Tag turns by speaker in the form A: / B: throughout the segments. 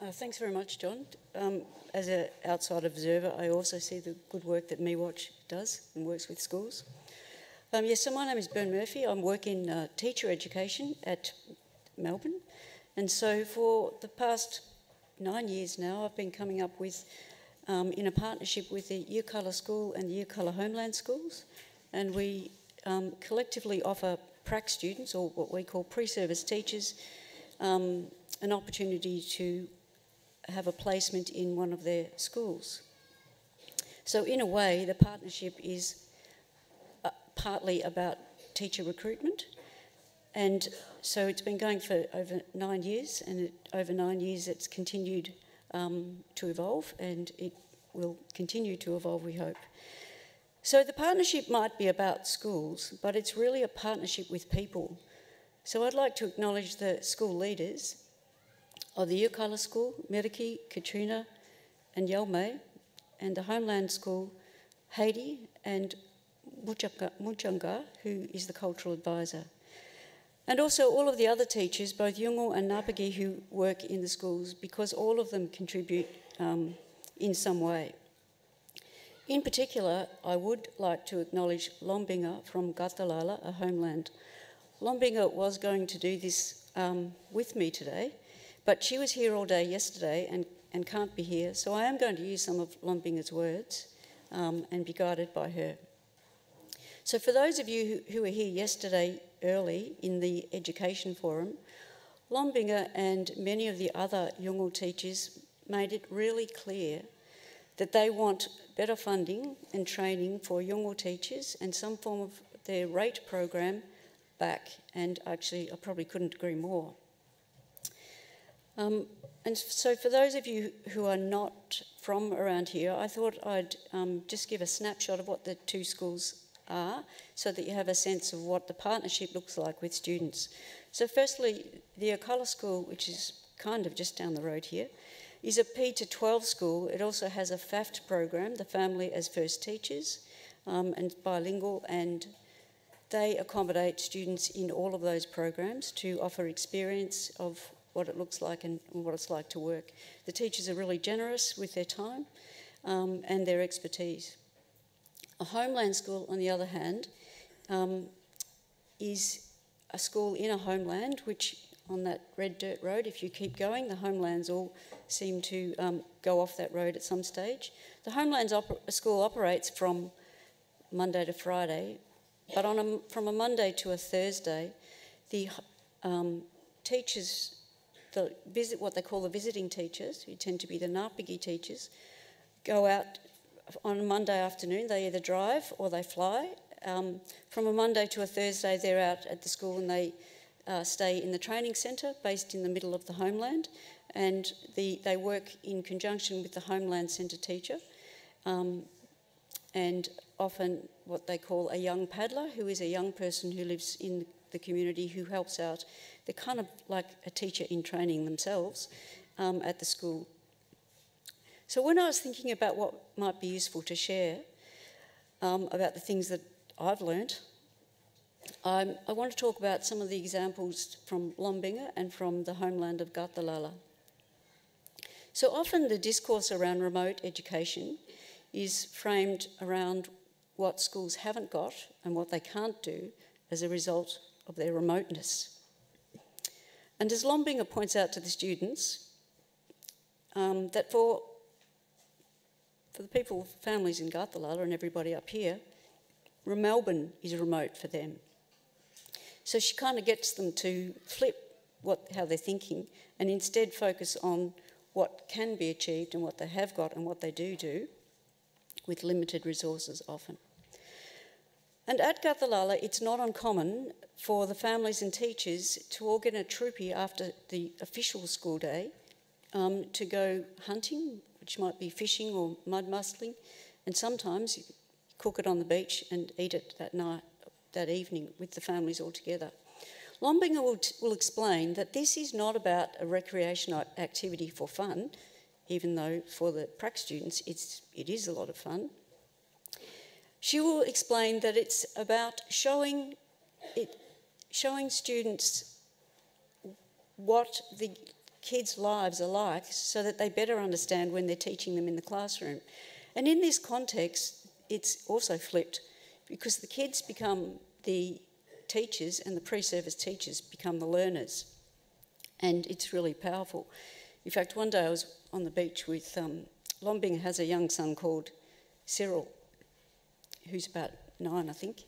A: Uh, thanks very much, John. Um, as an outside observer, I also see the good work that MeWatch does and works with schools. Um, yes, so my name is Bern Murphy. I'm working uh, teacher education at Melbourne. And so for the past nine years now, I've been coming up with, um, in a partnership with the Yirrkala School and the Yirrkala Homeland Schools, and we um, collectively offer prac students, or what we call pre-service teachers, um, an opportunity to have a placement in one of their schools. So in a way, the partnership is uh, partly about teacher recruitment, and so it's been going for over nine years, and it, over nine years it's continued um, to evolve, and it will continue to evolve, we hope. So the partnership might be about schools, but it's really a partnership with people. So I'd like to acknowledge the school leaders of the Yirrkala School, Meriki, Katrina, and Yelme, and the Homeland School, Haiti, and Muchanga, who is the cultural advisor. And also all of the other teachers, both Yolngu and Ngambagi, who work in the schools, because all of them contribute um, in some way. In particular, I would like to acknowledge Lombinga from Garrthalala, a homeland. Lombinga was going to do this um, with me today, but she was here all day yesterday and, and can't be here, so I am going to use some of Lombinga's words um, and be guided by her. So for those of you who, who were here yesterday early in the education forum, Lombinga and many of the other Yolngu teachers made it really clear that they want better funding and training for Yolngu teachers and some form of their rate program back. And actually, I probably couldn't agree more. Um, and so, for those of you who are not from around here, I thought I'd um, just give a snapshot of what the two schools are so that you have a sense of what the partnership looks like with students. So, firstly, the Yirrkala School, which is kind of just down the road here, is a P to 12 school. It also has a FAFT program, the Family as First Teachers, um, and bilingual, and they accommodate students in all of those programs to offer experience of what it looks like and what it's like to work. The teachers are really generous with their time um, and their expertise. A homeland school, on the other hand, um, is a school in a homeland which on that red dirt road. If you keep going, the homelands all seem to um, go off that road at some stage. The homelands oper school operates from Monday to Friday, but on a, from a Monday to a Thursday, the um, teachers, the visit what they call the visiting teachers, who tend to be the Ngambagi teachers, go out on a Monday afternoon. They either drive or they fly. Um, from a Monday to a Thursday, they're out at the school and they uh, stay in the training centre based in the middle of the homeland, and the, they work in conjunction with the homeland centre teacher, um, and often what they call a young paddler, who is a young person who lives in the community who helps out. They're kind of like a teacher in training themselves um, at the school. So when I was thinking about what might be useful to share um, about the things that I've learnt I want to talk about some of the examples from Lombinga and from the homeland of Garrthalala. So often the discourse around remote education is framed around what schools haven't got and what they can't do as a result of their remoteness. And as Lombinga points out to the students, um, that for, for the people, families in Garrthalala and everybody up here, Melbourne is remote for them. So she kind of gets them to flip what, how they're thinking and instead focus on what can be achieved and what they have got and what they do do with limited resources often. And at Garrthalala, it's not uncommon for the families and teachers to all get a troopy after the official school day um, to go hunting, which might be fishing or mud muscling, and sometimes cook it on the beach and eat it that night that evening with the families all together. Lombinga will, will explain that this is not about a recreational activity for fun, even though for the prac students it's, it is a lot of fun. She will explain that it's about showing, it, showing students what the kids' lives are like so that they better understand when they're teaching them in the classroom. And in this context, it's also flipped because the kids become the teachers and the pre service teachers become the learners. And it's really powerful. In fact, one day I was on the beach with um, Lombing has a young son called Cyril, who's about nine, I think.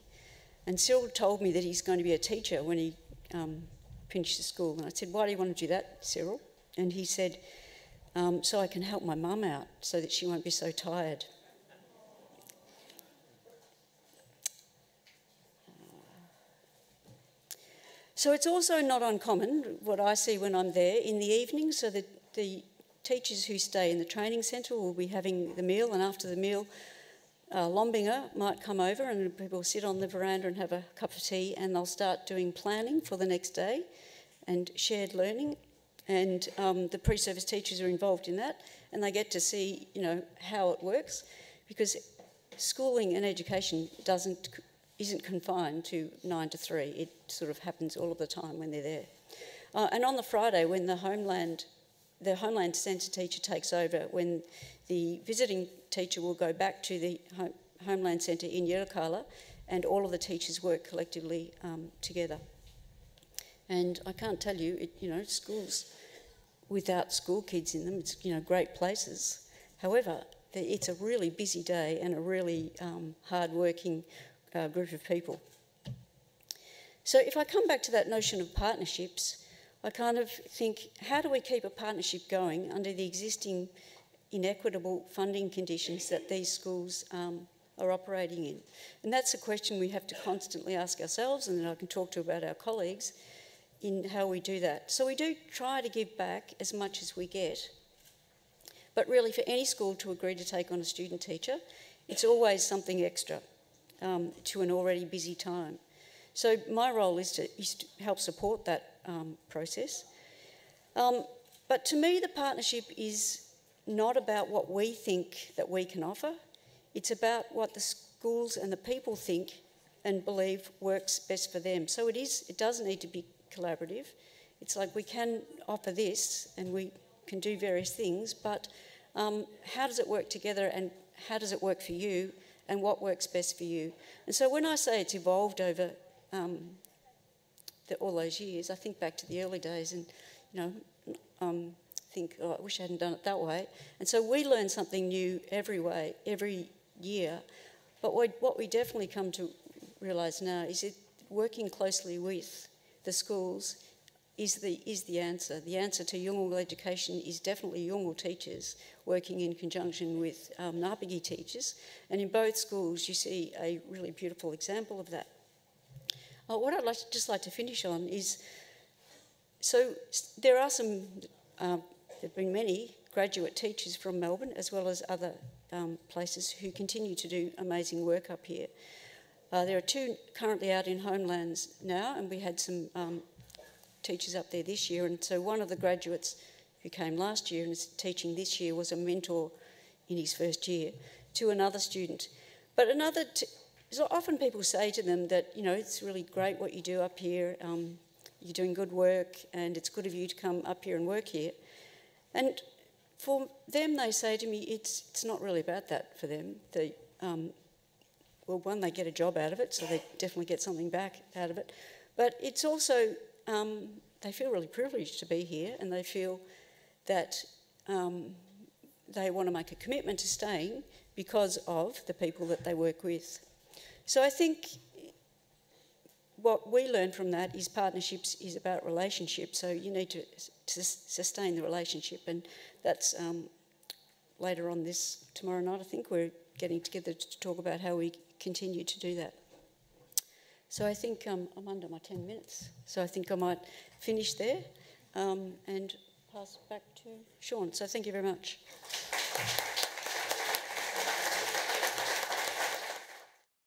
A: And Cyril told me that he's going to be a teacher when he um, finishes school. And I said, Why do you want to do that, Cyril? And he said, um, So I can help my mum out so that she won't be so tired. So it's also not uncommon, what I see when I'm there in the evening, so that the teachers who stay in the training centre will be having the meal, and after the meal, uh, Lombinga might come over and people sit on the veranda and have a cup of tea, and they'll start doing planning for the next day and shared learning. And um, the pre-service teachers are involved in that, and they get to see, you know, how it works, because schooling and education doesn't isn't confined to nine to three. It sort of happens all of the time when they're there. Uh, and on the Friday, when the Homeland, the Homeland Centre teacher takes over, when the visiting teacher will go back to the home, Homeland Centre in Yirrkala, and all of the teachers work collectively um, together. And I can't tell you, it, you know, schools without school kids in them, it's you know great places. However, it's a really busy day and a really um, hard-working uh, group of people. So if I come back to that notion of partnerships, I kind of think, how do we keep a partnership going under the existing inequitable funding conditions that these schools um, are operating in? And that's a question we have to constantly ask ourselves, and I can talk to about our colleagues in how we do that. So we do try to give back as much as we get. But really, for any school to agree to take on a student teacher, it's always something extra um, to an already busy time. So my role is to, is to help support that um, process. Um, but to me, the partnership is not about what we think that we can offer. It's about what the schools and the people think and believe works best for them. So it is. It does need to be collaborative. It's like we can offer this and we can do various things, but um, how does it work together and how does it work for you and what works best for you? And so when I say it's evolved over um, the, all those years, I think back to the early days and, you know, um, think, oh, I wish I hadn't done it that way. And so we learn something new every way, every year. But what, what we definitely come to realise now is that working closely with the schools is the, is the answer. The answer to Yolngu education is definitely Yolngu teachers working in conjunction with um, Ngapagi teachers. And in both schools, you see a really beautiful example of that. Uh, what I'd like to, just like to finish on is, so there are some, uh, there have been many graduate teachers from Melbourne as well as other um, places who continue to do amazing work up here. Uh, there are two currently out in homelands now, and we had some um, teachers up there this year. And so one of the graduates who came last year and is teaching this year was a mentor in his first year to another student. But another, so often people say to them that, you know, it's really great what you do up here, um, you're doing good work, and it's good of you to come up here and work here. And for them, they say to me, it's, it's not really about that for them. They, um, well, one, they get a job out of it, so they definitely get something back out of it. But it's also, um, they feel really privileged to be here and they feel that um, they want to make a commitment to staying because of the people that they work with. So I think what we learn from that is partnerships is about relationships. So you need to, to sustain the relationship, and that's um, later on this tomorrow night. I think we're getting together to talk about how we continue to do that. So I think um, I'm under my 10 minutes, so I think I might finish there um, and pass back to Sean. So thank you very much.